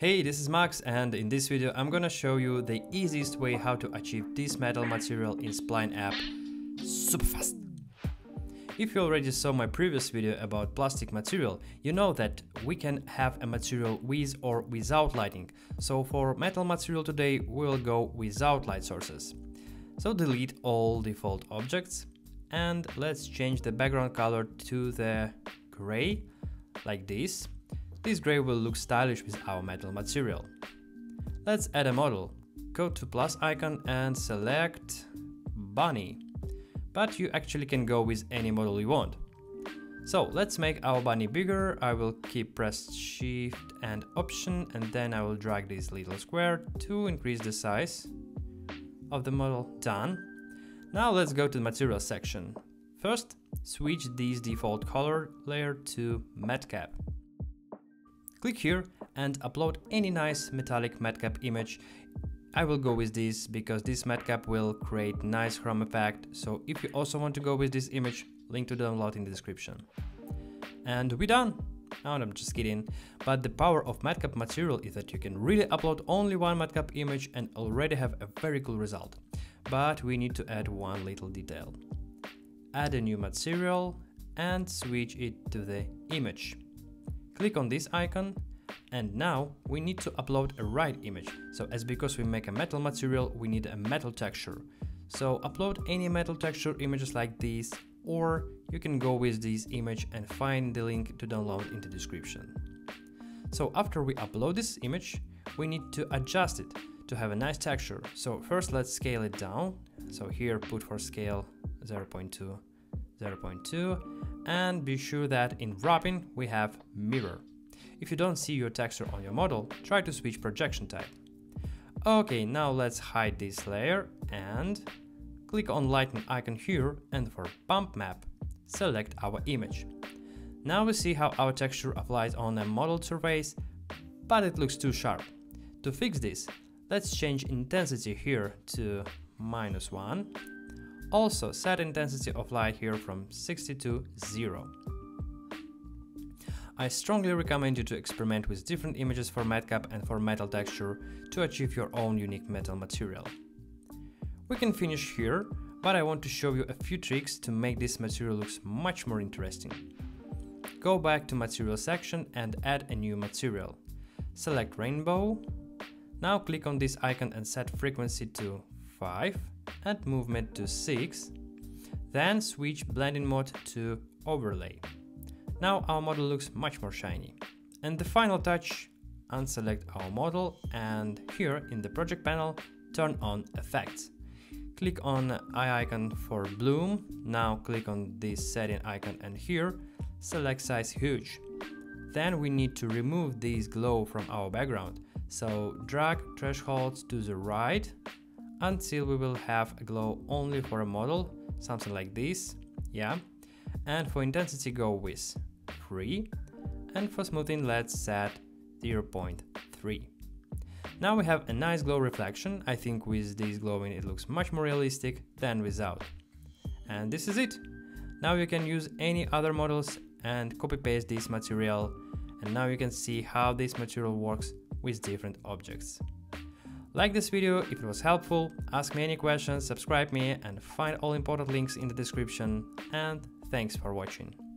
Hey, this is Max and in this video I'm gonna show you the easiest way how to achieve this metal material in Spline app super fast. If you already saw my previous video about plastic material, you know that we can have a material with or without lighting. So for metal material today we'll go without light sources. So delete all default objects and let's change the background color to the gray like this this grey will look stylish with our metal material. Let's add a model. Go to plus icon and select bunny. But you actually can go with any model you want. So let's make our bunny bigger. I will keep press shift and option and then I will drag this little square to increase the size of the model. Done. Now let's go to the material section. First, switch this default color layer to matcap. Click here and upload any nice metallic matcap image. I will go with this because this matcap will create nice chrome effect. So if you also want to go with this image, link to download in the description. And we're done. Oh, I'm just kidding. But the power of matcap material is that you can really upload only one matcap image and already have a very cool result. But we need to add one little detail. Add a new material and switch it to the image. Click on this icon and now we need to upload a right image. So as because we make a metal material, we need a metal texture. So upload any metal texture images like these or you can go with this image and find the link to download in the description. So after we upload this image, we need to adjust it to have a nice texture. So first let's scale it down. So here put for scale 0.2, 0.2 and be sure that in wrapping we have mirror. If you don't see your texture on your model, try to switch projection type. Okay, now let's hide this layer and click on lightning icon here and for bump map, select our image. Now we see how our texture applies on a model surface, but it looks too sharp. To fix this, let's change intensity here to minus 1 also set intensity of light here from 60 to 0. I strongly recommend you to experiment with different images for matcap and for metal texture to achieve your own unique metal material. We can finish here, but I want to show you a few tricks to make this material looks much more interesting. Go back to material section and add a new material. Select rainbow. Now click on this icon and set frequency to 5 and movement to 6, then switch blending mode to overlay. Now our model looks much more shiny. And the final touch, unselect our model and here in the project panel, turn on effects. Click on eye icon for bloom, now click on this setting icon and here, select size huge. Then we need to remove this glow from our background, so drag thresholds to the right until we will have a glow only for a model, something like this, yeah. And for intensity go with 3 and for smoothing let's set 0.3. Now we have a nice glow reflection, I think with this glowing it looks much more realistic than without. And this is it. Now you can use any other models and copy paste this material and now you can see how this material works with different objects. Like this video if it was helpful, ask me any questions, subscribe me and find all important links in the description and thanks for watching.